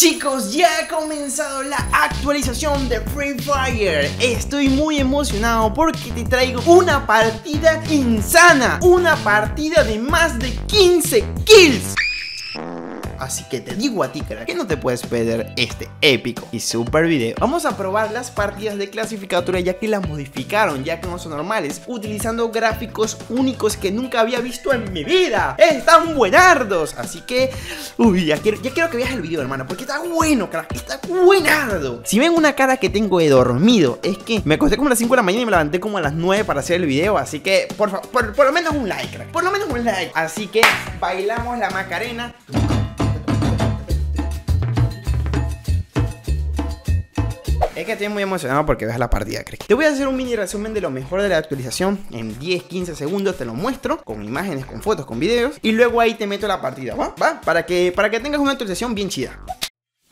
Chicos, ya ha comenzado la actualización de Free Fire. Estoy muy emocionado porque te traigo una partida insana. Una partida de más de 15 kills Así que te digo a ti, crack, que no te puedes perder este épico y super video. Vamos a probar las partidas de clasificatoria ya que las modificaron, ya que no son normales, utilizando gráficos únicos que nunca había visto en mi vida. Están buenardos. Así que, uy, ya quiero, que veas el video, hermano, porque está bueno, crack, está buenardo. Si ven una cara que tengo de dormido, es que me acosté como a las 5 de la mañana y me levanté como a las 9 para hacer el video. Así que, por favor, por lo menos un like, crack, por lo menos un like. Así que, bailamos la macarena. Es que estoy muy emocionado porque veas la partida, Chris. Te voy a hacer un mini resumen de lo mejor de la actualización. En 10-15 segundos te lo muestro, con imágenes, con fotos, con videos. Y luego ahí te meto la partida, ¿va? ¿Va? Para que, para que tengas una actualización bien chida.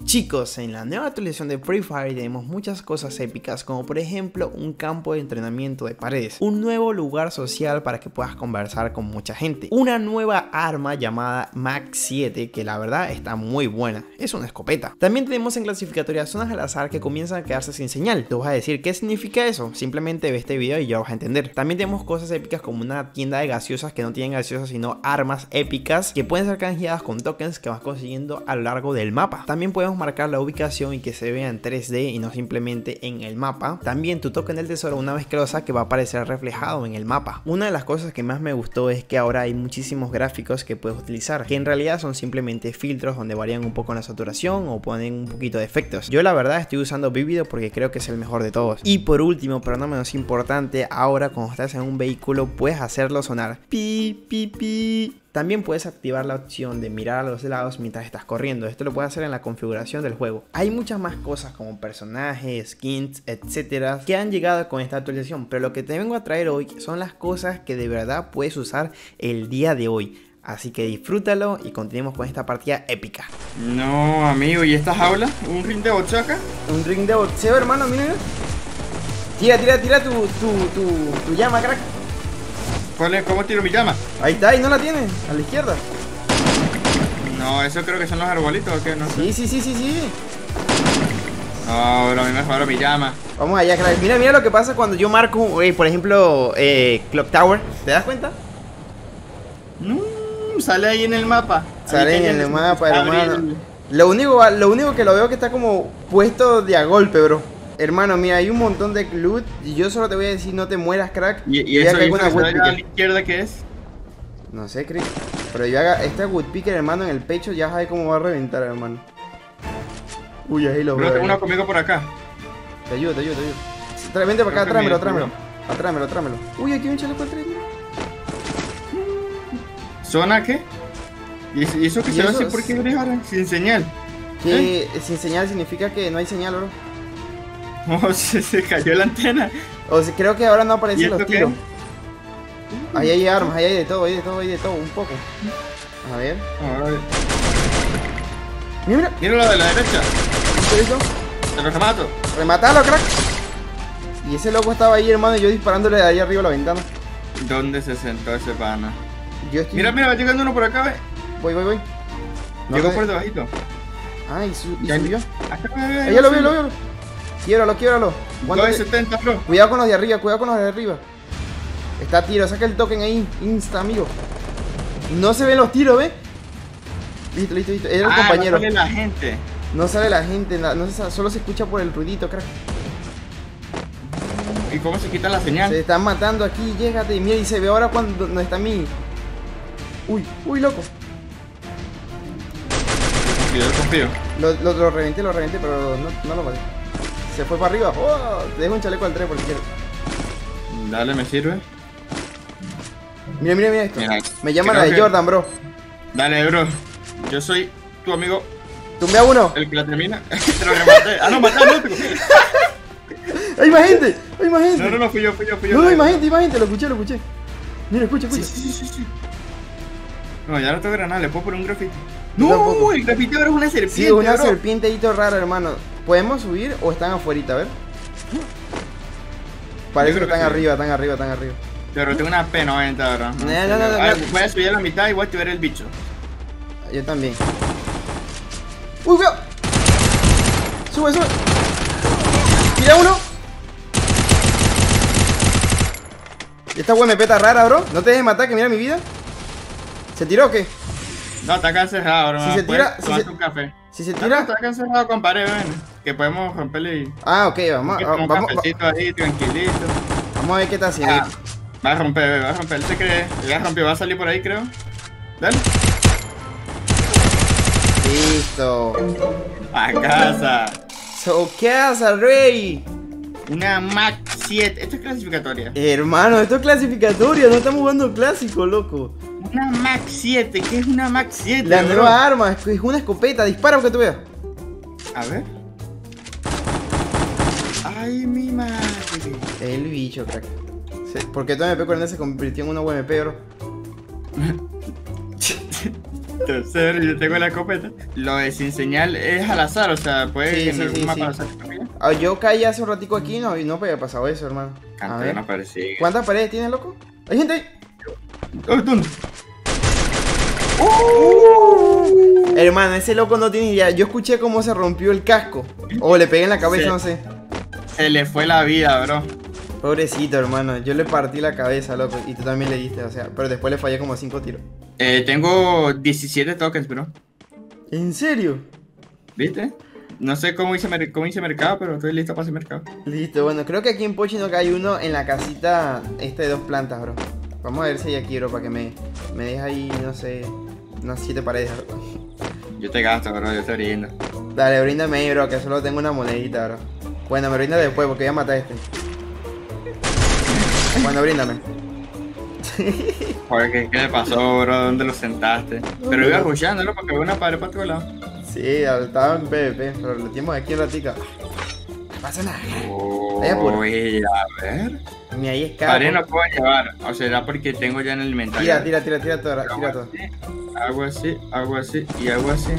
Chicos, en la nueva actualización de Free Fire tenemos muchas cosas épicas como por ejemplo un campo de entrenamiento de paredes, un nuevo lugar social para que puedas conversar con mucha gente, una nueva arma llamada Max 7 que la verdad está muy buena, es una escopeta. También tenemos en clasificatoria zonas al azar que comienzan a quedarse sin señal. Te vas a decir qué significa eso, simplemente ve este video y ya vas a entender. También tenemos cosas épicas como una tienda de gaseosas que no tienen gaseosas sino armas épicas que pueden ser canjeadas con tokens que vas consiguiendo a lo largo del mapa. También podemos marcar la ubicación y que se vea en 3D y no simplemente en el mapa. También tu token del tesoro una vez que lo saques va a aparecer reflejado en el mapa. Una de las cosas que más me gustó es que ahora hay muchísimos gráficos que puedes utilizar, que en realidad son simplemente filtros donde varían un poco la saturación o ponen un poquito de efectos. Yo la verdad estoy usando Vivido porque creo que es el mejor de todos. Y por último, pero no menos importante, ahora cuando estás en un vehículo puedes hacerlo sonar pi pi pi también puedes activar la opción de mirar a los lados mientras estás corriendo. Esto lo puedes hacer en la configuración del juego. Hay muchas más cosas como personajes, skins, etcétera, que han llegado con esta actualización. Pero lo que te vengo a traer hoy son las cosas que de verdad puedes usar el día de hoy. Así que disfrútalo y continuemos con esta partida épica. No, amigo, ¿y esta jaula? ¿Un ring de boxeo acá? Un ring de boxeo, hermano, mira. Tira, tira, tira tu, tu, tu, tu llama, crack. ¿Cómo tiro mi llama? Ahí está, ahí no la tiene, a la izquierda. No, eso creo que son los arbolitos o qué, no Sí, sí, sí, sí, sí. No, bro, a mí me favoró mi llama. Vamos allá. Mira, mira lo que pasa cuando yo marco, eh, por ejemplo, eh, Clock Tower. ¿Te das cuenta? No, sale ahí en el mapa. Sale en el mapa, hermano. Lo único, lo único que lo veo que está como puesto de a golpe, bro. Hermano, mira, hay un montón de loot y yo solo te voy a decir no te mueras, crack. ¿Y, y eso, que una a la izquierda qué es? No sé, crack. Pero yo haga este woodpicker, hermano, en el pecho ya sabe cómo va a reventar, hermano. Uy, ahí lo veo. Pero tengo uno conmigo por acá. Te ayudo, te ayudo, te ayudo. Vente para acá, tráemelo, tráemelo. Tráemelo, tráemelo. Uy, aquí hay un chaleco al tren. ¿Zona qué? ¿Y eso que se va a hacer por qué ahora? Sin señal. Que ¿Eh? sin señal significa que no hay señal, bro. Oh, se, se, cayó la antena. O sea, creo que ahora no aparecen los tiros. Ahí hay armas, ahí hay de todo, hay de todo, hay de todo, un poco. A ver. A ver. Mira, mira. Lo de la derecha. ¿Qué? Te lo remato. Rematalo, crack. Y ese loco estaba ahí, hermano, y yo disparándole de ahí arriba a la ventana. ¿Dónde se sentó ese pana? Yo estoy... Mira, mira, va llegando uno por acá, ve. Voy, voy, voy. No Llegó por debajito. Ah, y, su, y subió. Acá, ahí lo vi, lo vi. Quiebralo, quiebralo. 70, bro. Cuidado con los de arriba, cuidado con los de arriba. Está tiro, saca el token ahí. Insta, amigo. No se ven los tiros, ¿ves? Listo, listo, listo. Era el ah, compañero. No sale la gente. No sale la gente, no se, solo se escucha por el ruidito, crack. ¿Y cómo se quita la señal? Se están matando aquí, llégate. Mira, y se ve ahora cuando no está mi. Uy, uy, loco. Confío, confío. Lo, lo, lo reventé, lo reventé, pero no, no lo maté. Se fue para arriba. Oh, te dejo un chaleco al 3 por si quieres. Dale, me sirve. Mira, mira, mira esto. me llaman a de Jordan, bro. Dale, bro. Yo soy tu amigo. Tumbea uno. El que la termina. Te lo rematé. Ah, no, maté al otro. hay más gente. Hay más gente. No, no, no, fui yo, fui yo, fui yo. No, hay más gente, hay más gente. Lo escuché, lo escuché. Mira, escucha, escucha. Sí, sí, sí, sí. No, ya no tengo granada, le puedo poner un grafiti. No, el grafiti ahora es una serpiente. Sí, una bro. serpiente raro, hermano. ¿Podemos subir o están afuera? A ver. Parece que están arriba, están arriba, están arriba. Pero tengo una P90 ahora. No, no, no, no, Voy a subir a la mitad y voy a activar el bicho. Yo también. ¡Uy, veo! Sube, sube. Tira uno. Esta UMP está rara, bro. No te dejes matar, que mira mi vida. ¿Se tiró o qué? No, está cancelado, bro. Si se tira- si se- un café. Si se No, tira. está cancelado, compadre, ven. Que podemos romperle y... Ah, ok, vamos, un vamos, cafecito ahí, tranquilito. vamos a ver qué está haciendo. Ah, va a romper, va a romper. Él se cree. Ya rompió, va a salir por ahí, creo. Dale. Listo. A casa. So, ¿qué hace, rey? Una Mac 7. Esto es clasificatoria. Hermano, esto es clasificatoria, no estamos jugando clásico, loco. Una Mac 7. ¿Qué es una Mac 7? La bro? nueva arma, es una escopeta, dispara porque tú veas. A ver. Ay, mi madre. El bicho, crack. Se- ¿Por qué tu MP40 se convirtió en una UMP, bro? Tercero, yo tengo la escopeta. Lo de sin señal es al azar, o sea, puede Sí, que en sí, algún sí, mapa sí. Ah, yo caí hace un ratico aquí no, y no había pasado eso, hermano. A Canto ver. no. ¿Cuántas paredes tienes, loco? ¿Hay gente ahí? Oh, ¿dónde? Hermano, ese loco no tiene idea. Yo escuché cómo se rompió el casco. O le pegué en la cabeza, no sé. Se le fue la vida, bro. Pobrecito, hermano. Yo le partí la cabeza, loco. Y tú también le diste, o sea. Pero después le fallé como 5 tiros. Eh, tengo 17 tokens, bro. ¿En serio? ¿Viste? No sé cómo hice, cómo hice mercado, pero estoy listo para hacer mercado. Listo, bueno, creo que aquí en Pochino hay uno en la casita este de dos plantas, bro. Vamos a ver si hay aquí, bro, para que me, me deje ahí, no sé, unas siete paredes. Yo te gasto, bro, yo te brindo. Dale, bríndame ahí, bro, que solo tengo una monedita, bro. Bueno, me brinda después porque voy a matar a este. Bueno, bríndame. Joder, ¿qué, qué le pasó, bro? ¿Dónde lo sentaste? Pero iba escuchándolo porque veo una pared para tu lado. Sí, estaba en PvP, pero lo tenemos aquí un ratico. No pasa nada. Ahí apuro. Uy, a ver. Ni ahí escapa. No puedo llevar. O será porque tengo ya en el inventario. Tira, tira, tira, tira todo, Hago tira todo. así, Hago así, hago así y hago así.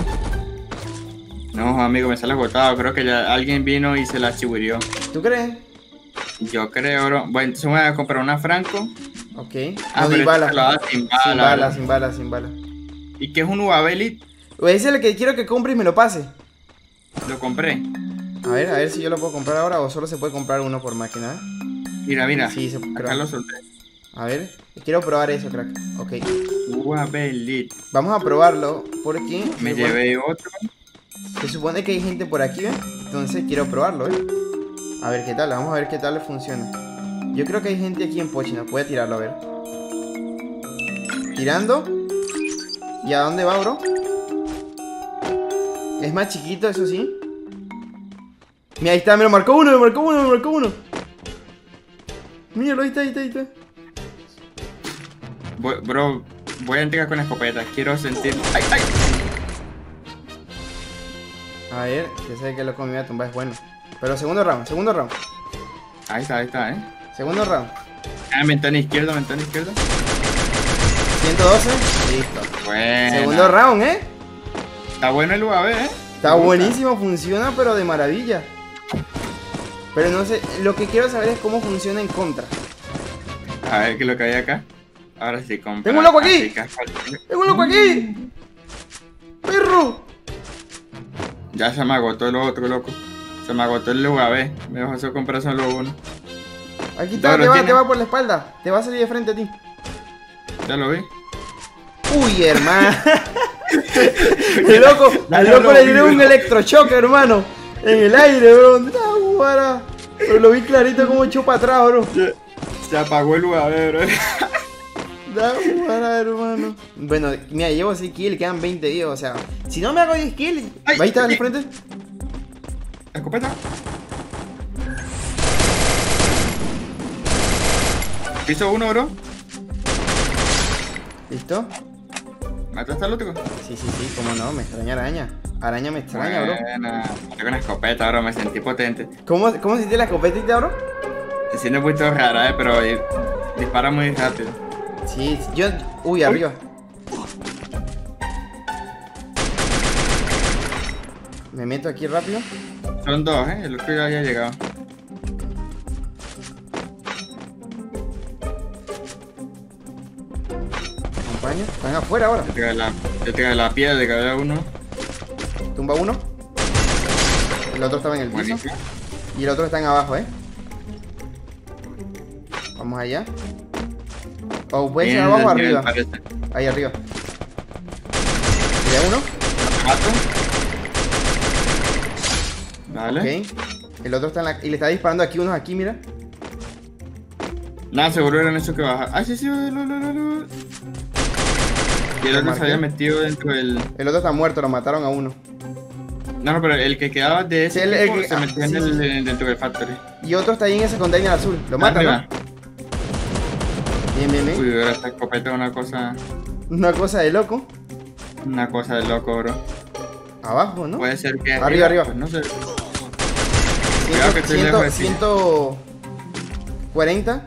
No, amigo, me sale agotado. Creo que ya alguien vino y se la chiburió. ¿Tú crees? Yo creo, bro. Bueno, entonces voy a comprar una Franco. Ok. Ah, no, pero bala. da sin bala. Sin bala, bro. sin bala, sin bala. ¿Y qué es un UAV Elite? Ese es el que quiero que compre y me lo pase. Lo compré. A ver, a ver si yo lo puedo comprar ahora o solo se puede comprar uno por máquina. Mira, mira. Sí, se. A ver, quiero probar eso, crack. Ok. UAV Elite. Vamos a probarlo porque Me supone, llevé otro. se supone que hay gente por aquí, ¿ven? Entonces quiero probarlo, ¿eh? A ver qué tal, vamos a ver qué tal le funciona. Yo creo que hay gente aquí en Pochino, voy a tirarlo, a ver. Tirando. ¿Y a dónde va, bro? Es más chiquito, eso sí. Mira, ahí está, me lo marcó uno, me marcó uno, me marcó uno. Míralo, ahí está, ahí está, ahí está. Voy- bro, voy a entregar con la escopeta. Quiero sentir. ¡Ay, ay! A ver, que sé que lo iba a tumbar es bueno. Pero segundo round, segundo round, Ahí está, ahí está, eh. segundo round. Ah, mentón izquierdo, mentón izquierdo. 112, listo. Bueno. Segundo round, ¿eh? Está bueno el UAV, eh. Está buenísimo, funciona, pero de maravilla. Pero no sé, lo que quiero saber es cómo funciona en contra. A ver qué es lo que hay acá. Ahora sí, compra. ¡Tengo un loco aquí! ¡Tengo un loco aquí! ¡Perro! Ya se me agotó el otro, loco. Se me agotó el UAV. Me dejó hacer comprar solo uno. Aquí está, te va, te va por la espalda. Te va a salir de frente a ti. Ya lo vi. Uy, hermano. el loco, al lo loco le tiré un electrochoque, hermano. En el aire, bro. Pero lo vi clarito como echó para atrás, bro. Se, se apagó el UAV, bro. Da guara, hermano. Bueno, mira, llevo 6 kills, quedan 20 días, o sea. Si no me hago 10 kills, ahí está, ay. frente. Escopeta. Piso uno, bro. ¿Listo? ¿Mataste al otro? Sí, sí, sí, cómo no, me extraña araña. Araña me extraña, bro. Tengo una escopeta, bro. Me sentí potente. ¿Cómo, cómo se la escopetita, bro? Se siente un poquito rara, eh, pero eh, dispara muy rápido. Sí, yo. Uy, arriba. Me meto aquí rápido. Son dos, eh. El otro ya había llegado. Acompaña. Están afuera ahora. Yo te la, yo te la piedra de cada uno. Tumba uno. El otro estaba en el piso. Y el otro está en abajo, ¿eh? Vamos allá. O puede ser abajo o arriba. Ahí arriba. Mira uno. Vale. Ok. El otro está en la. Y le está disparando aquí unos aquí, mira. Nada, seguro eran esos que bajaban. Ah, sí, sí, lo, lo, lo, lo. Y el otro se había metido dentro del. El otro está muerto, lo mataron a uno. No, no, pero el que quedaba de ese Sí, el- el tipo que- se ah, metió en sí, el, sí. dentro del factory. Y otro está ahí en ese container azul. Lo mata, Arriba. ¿no? Bien, bien, bien. Uy, ahora esta escopeta es una cosa. Una cosa de loco. Una cosa de loco, bro. Abajo, ¿no? Puede ser que. Arriba, arriba. Pues no sé. Cuidado que estoy ciento- lejos de ti. 140.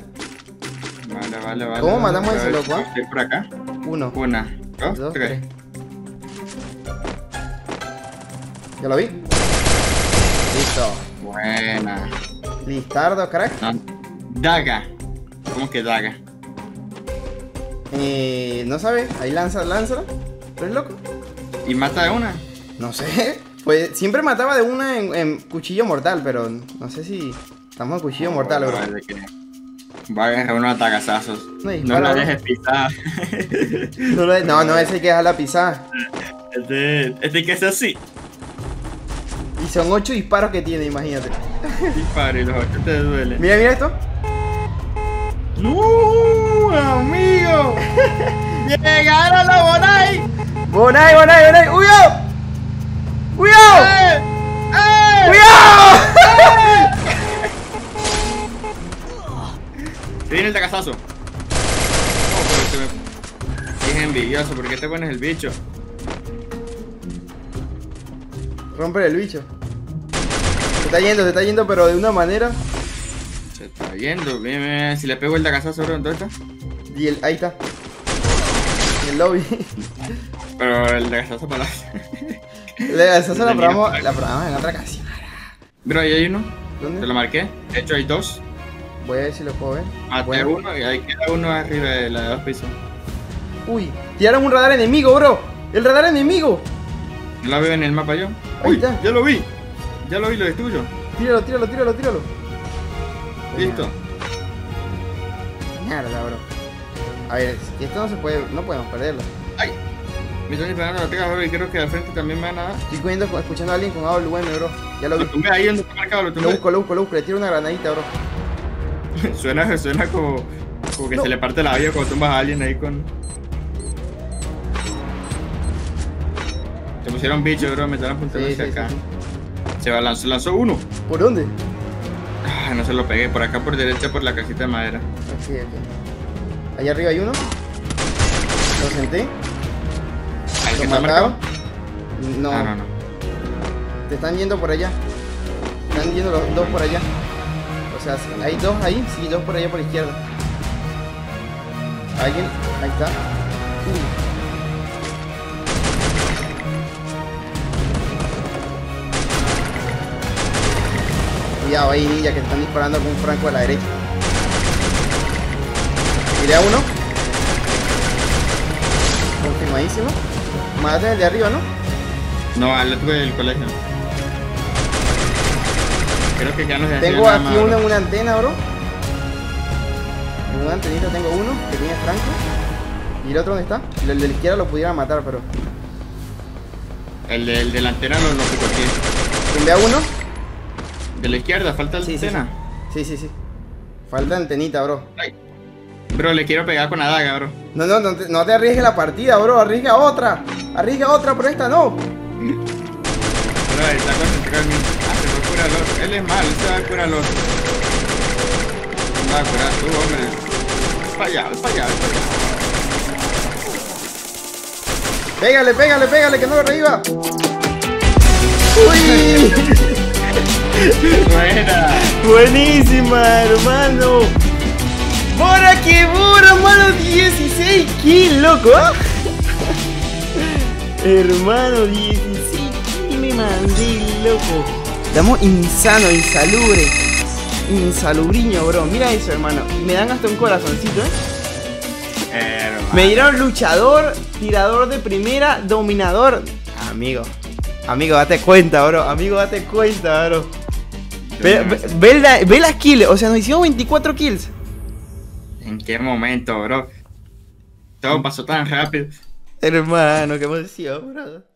Vale, vale, vale. ¿Cómo vale. matamos a ese loco, ah? Estoy por acá. Uno, Una, dos, tres. Ya lo vi. Listo. Buena. Listardo, crack. No. Daga. ¿Cómo que daga? Eh, no sabe. Ahí lanza, lánzala. ¿Tú eres loco? ¿Y mata de una? No sé. Pues siempre mataba de una en, en cuchillo mortal, pero no sé si estamos en cuchillo mortal, bro. Va a agarrar unos atagazazos. No, la dejes pisar. No, lo- no, no, ese hay que dejar la pisada. Este, este que es así. Y son ocho disparos que tiene, imagínate. Dispara y los ocho te duelen. Mira, mira esto. ¡No, amigo! ¡Llegaron los Bonai! Bonai, Bonai, Bonai. ¡Cuidado! ¡Eh! ¡Eh! Se viene el tagazazo. No, pero se me... Es envidioso, ¿por qué te pones el bicho? Romper el bicho. Se está yendo, se está yendo, pero de una manera. Se está yendo, bien, bien. Si le pego el tagazazo, bro, ¿dónde está? Y el, ahí está. En el lobby. Pero el tagazazo para la... Le- Esa se la probamos, la probamos en otra ocasión. Bro, ahí hay uno. Te ¿Dónde? lo marqué. De hecho, hay dos. Voy a ver si lo puedo ver. Maté Bueno. uno y ahí queda uno arriba de la de dos pisos. Uy, tiraron un radar enemigo, bro. El radar enemigo. No la veo en el mapa yo. Ahí Uy, está. ya lo vi. Ya lo vi, lo destruyo. Tíralo, tíralo, tíralo, tíralo. Listo. Mierda, bro. A ver, esto no se puede, no podemos perderlo. Ay. Me están disparando la pega, bro, y creo que al frente también me van a dar. Estoy cogiendo, escuchando a alguien con AWM, bro. Ya lo vi. Lo tumbé ahí donde está marcado, lo Lo tumbé. busco, lo busco, lo busco. Le tiro una granadita, bro. suena, suena como, como que No. se le parte la vida cuando tumbas a alguien ahí con. Se pusieron bichos, bro, me están apuntando Sí, hacia sí, acá. sí, Se va, lanzó, lanzó uno. ¿Por dónde? Ah, no se lo pegué, por acá por derecha por la casita de madera. Ok, ok. Allá arriba hay uno. Lo senté. ¿Al que ¿Lo está marcado? No, Ah, no, no. te están yendo por allá. Están yendo los dos por allá. Hay dos ahí, sí, dos por allá por la izquierda. ¿Alguien? Ahí está. Uy. Cuidado ahí, ninja, que están disparando con un franco a la derecha. Miré a uno. Confirmadísimo. Más el de arriba, ¿no? No, al otro del colegio. Creo que ya nos decía Tengo nada aquí bro. en una antena, bro. En una antenita tengo uno que tiene franco. ¿Y el otro dónde está? El de la izquierda lo pudiera matar, pero. El de, el de la antena lo, lo picoteé. ¿Tumbé a uno? De la izquierda, falta la Sí, sí, antena. Sí, sí, sí. Falta antenita, bro. Ay. Bro, le quiero pegar con la daga, bro. No, no, no te, no te arriesgues la partida, bro. Arriesga otra. Arriesga otra, pero esta no. Bro, está concentrado en mí. Ah, se fue a curar al otro. Él es malo, se va a curar otro. Va a curar tú, hombre. Para allá, para allá, para allá. Pégale, pégale, pégale, que no lo reviva. ¡Uy! Buena. Buenísima, hermano. ¡Bora que bora, hermano! 16 kills, loco. hermano, 16 kills me mandé, loco. Estamos insano, insalubre. Insalubriño, bro. Mira eso, hermano. Me dan hasta un corazoncito, ¿eh? Hermano. Me dieron luchador, tirador de primera, dominador. Amigo. Amigo, date cuenta, bro. Amigo, date cuenta, bro. Ve, ve- ve la- ve las kills. O sea, nos hicimos 24 kills. ¿En qué momento, bro? Todo pasó tan rápido. Hermano, qué emoción, bro.